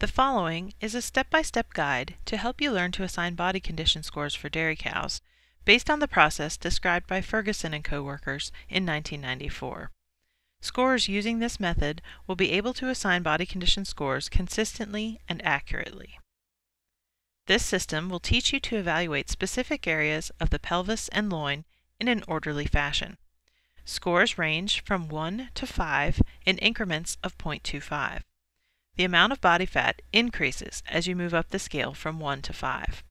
The following is a step-by-step guide to help you learn to assign body condition scores for dairy cows based on the process described by Ferguson and co-workers in 1994. Scorers using this method will be able to assign body condition scores consistently and accurately. This system will teach you to evaluate specific areas of the pelvis and loin in an orderly fashion. Scores range from 1 to 5 in increments of 0.25. The amount of body fat increases as you move up the scale from 1 to 5.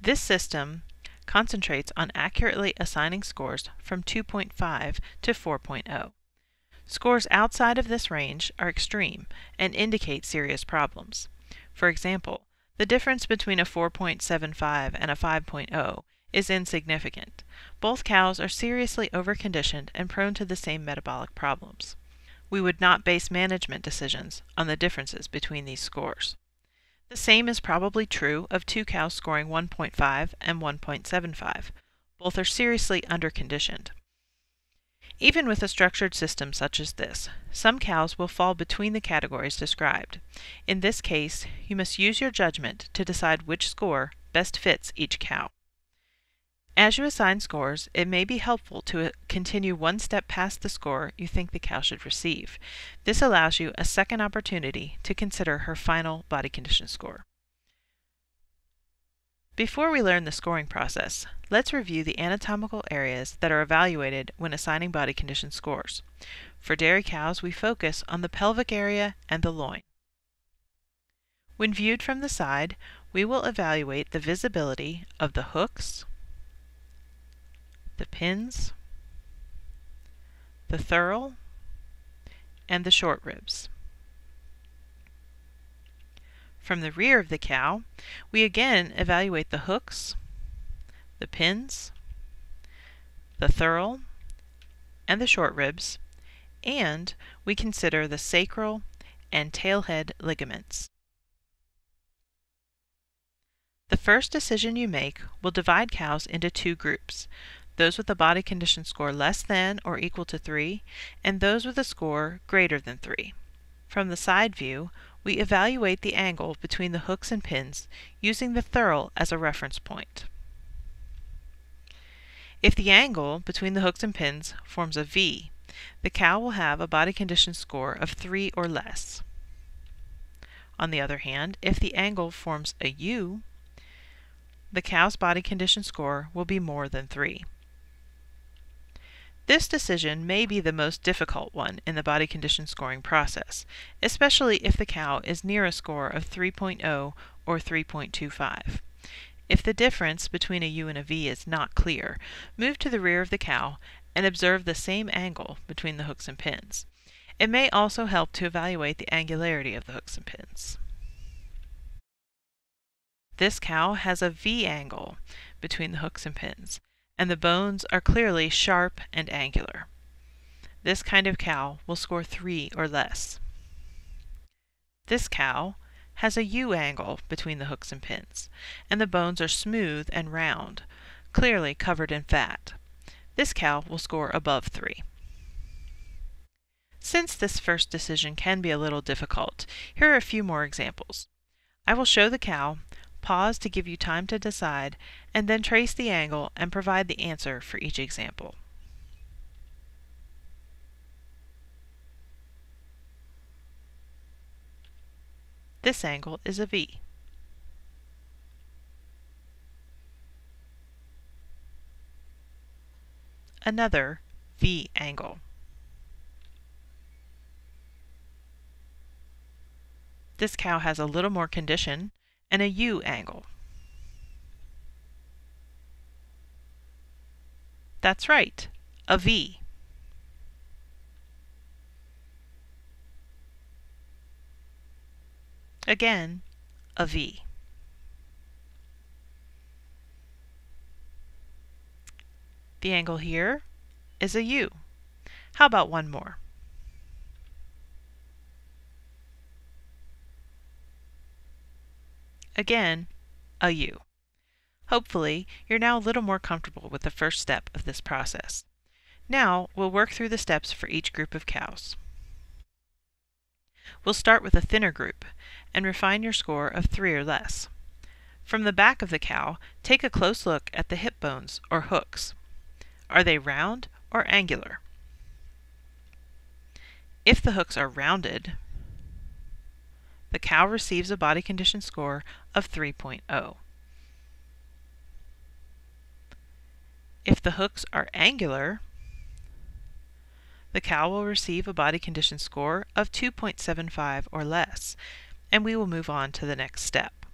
This system concentrates on accurately assigning scores from 2.5 to 4.0. Scores outside of this range are extreme and indicate serious problems. For example, the difference between a 4.75 and a 5.0 is insignificant. Both cows are seriously overconditioned and prone to the same metabolic problems we would not base management decisions on the differences between these scores. The same is probably true of two cows scoring 1.5 and 1.75. Both are seriously underconditioned. Even with a structured system such as this, some cows will fall between the categories described. In this case, you must use your judgment to decide which score best fits each cow. As you assign scores, it may be helpful to uh, continue one step past the score you think the cow should receive. This allows you a second opportunity to consider her final body condition score. Before we learn the scoring process, let's review the anatomical areas that are evaluated when assigning body condition scores. For dairy cows, we focus on the pelvic area and the loin. When viewed from the side, we will evaluate the visibility of the hooks, the pins, the thurl, and the short ribs. From the rear of the cow, we again evaluate the hooks, the pins, the thurl, and the short ribs, and we consider the sacral and tailhead ligaments. The first decision you make will divide cows into two groups, those with a body condition score less than or equal to 3, and those with a score greater than 3. From the side view, we evaluate the angle between the hooks and pins using the thurl as a reference point. If the angle between the hooks and pins forms a V, the cow will have a body condition score of 3 or less. On the other hand, if the angle forms a U, the cow's body condition score will be more than 3. This decision may be the most difficult one in the body condition scoring process, especially if the cow is near a score of 3.0 or 3.25. If the difference between a U and a V is not clear, move to the rear of the cow and observe the same angle between the hooks and pins. It may also help to evaluate the angularity of the hooks and pins. This cow has a V angle between the hooks and pins and the bones are clearly sharp and angular. This kind of cow will score 3 or less. This cow has a U angle between the hooks and pins, and the bones are smooth and round, clearly covered in fat. This cow will score above 3. Since this first decision can be a little difficult, here are a few more examples. I will show the cow pause to give you time to decide, and then trace the angle and provide the answer for each example. This angle is a V. Another V angle. This cow has a little more condition and a U angle. That's right, a V. Again, a V. The angle here is a U. How about one more? Again, a U. Hopefully, you're now a little more comfortable with the first step of this process. Now, we'll work through the steps for each group of cows. we'll start with a thinner group and refine your score of 3 or less. From the back of the cow, take a close look at the hip bones or hooks. Are they round or angular? If the hooks are rounded, the cow receives a body condition score of 3.0. If the hooks are angular, the cow will receive a body condition score of 2.75 or less, and we will move on to the next step.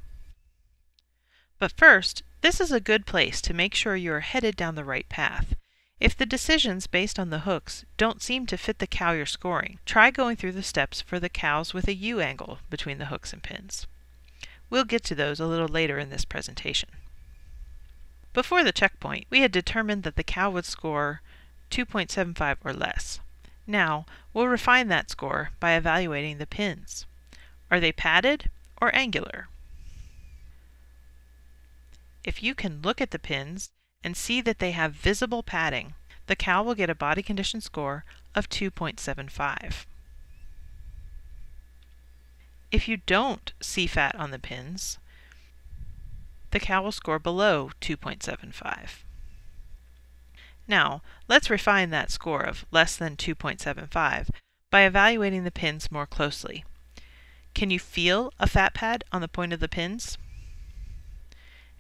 But first, this is a good place to make sure you are headed down the right path. If the decisions based on the hooks don't seem to fit the cow you're scoring, try going through the steps for the cows with a U angle between the hooks and pins. We'll get to those a little later in this presentation. Before the checkpoint, we had determined that the cow would score 2.75 or less. Now, we'll refine that score by evaluating the pins. Are they padded or angular? If you can look at the pins and see that they have visible padding, the cow will get a body condition score of 2.75. If you don't see fat on the pins, the cow will score below 2.75. Now, let's refine that score of less than 2.75 by evaluating the pins more closely. Can you feel a fat pad on the point of the pins?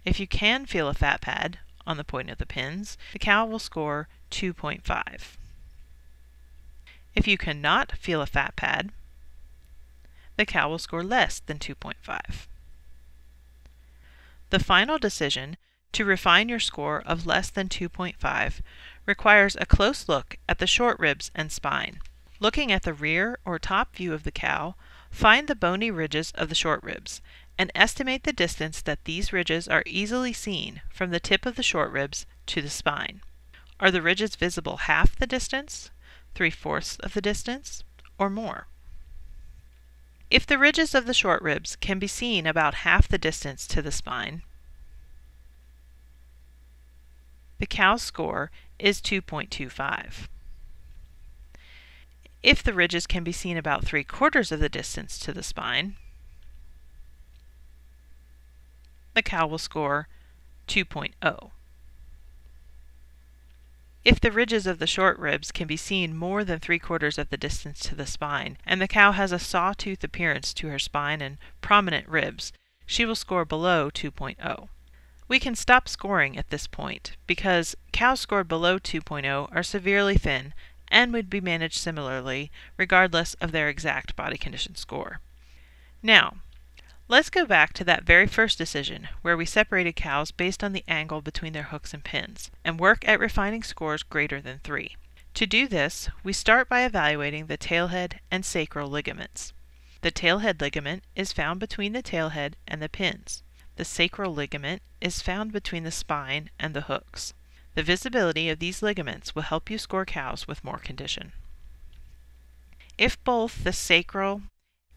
If you can feel a fat pad on the point of the pins, the cow will score 2.5. If you cannot feel a fat pad, the cow will score less than 2.5. The final decision to refine your score of less than 2.5 requires a close look at the short ribs and spine. Looking at the rear or top view of the cow, find the bony ridges of the short ribs and estimate the distance that these ridges are easily seen from the tip of the short ribs to the spine. Are the ridges visible half the distance, three-fourths of the distance, or more? If the ridges of the short ribs can be seen about half the distance to the spine, the cow's score is 2.25. If the ridges can be seen about three quarters of the distance to the spine, the cow will score 2.0. If the ridges of the short ribs can be seen more than three quarters of the distance to the spine, and the cow has a sawtooth appearance to her spine and prominent ribs, she will score below 2.0. We can stop scoring at this point because cows scored below 2.0 are severely thin and would be managed similarly regardless of their exact body condition score. Now, let's go back to that very first decision where we separated cows based on the angle between their hooks and pins and work at refining scores greater than 3. To do this, we start by evaluating the tailhead and sacral ligaments. The tailhead ligament is found between the tailhead and the pins. The sacral ligament is found between the spine and the hooks. The visibility of these ligaments will help you score cows with more condition. If both the sacral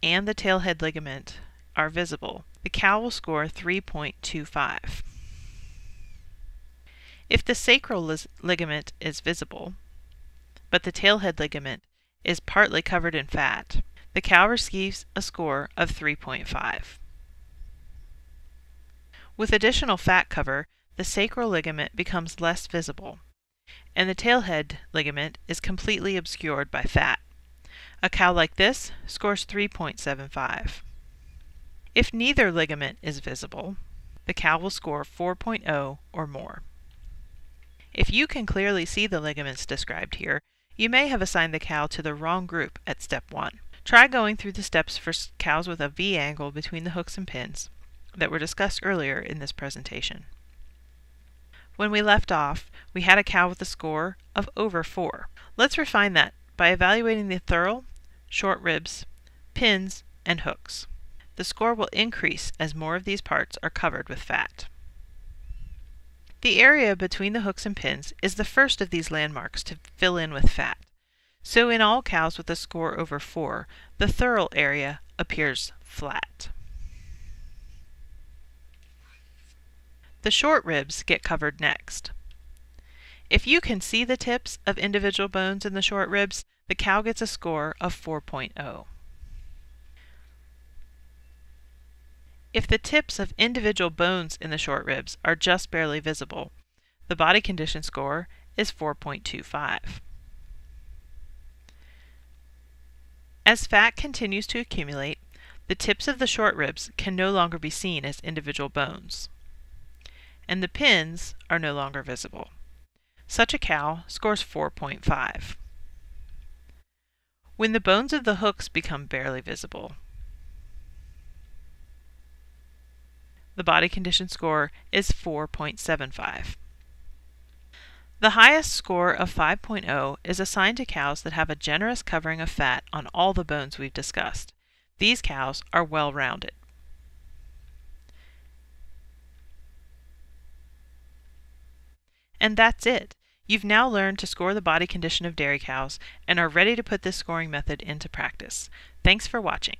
and the tailhead ligament are visible, the cow will score 3.25. If the sacral ligament is visible, but the tailhead ligament is partly covered in fat, the cow receives a score of 3.5. With additional fat cover, the sacral ligament becomes less visible, and the tailhead ligament is completely obscured by fat. A cow like this scores 3.75. If neither ligament is visible, the cow will score 4.0 or more. If you can clearly see the ligaments described here, you may have assigned the cow to the wrong group at step 1. Try going through the steps for cows with a V angle between the hooks and pins that were discussed earlier in this presentation. When we left off, we had a cow with a score of over 4. Let's refine that by evaluating the thurl, short ribs, pins, and hooks. The score will increase as more of these parts are covered with fat. The area between the hooks and pins is the first of these landmarks to fill in with fat. So in all cows with a score over 4, the thurl area appears flat. The short ribs get covered next. If you can see the tips of individual bones in the short ribs, the cow gets a score of 4.0. if the tips of individual bones in the short ribs are just barely visible. The body condition score is 4.25. As fat continues to accumulate, the tips of the short ribs can no longer be seen as individual bones, and the pins are no longer visible. Such a cow scores 4.5. When the bones of the hooks become barely visible, the body condition score is 4.75. The highest score of 5.0 is assigned to cows that have a generous covering of fat on all the bones we've discussed. These cows are well rounded. And that's it. You've now learned to score the body condition of dairy cows and are ready to put this scoring method into practice. Thanks for watching.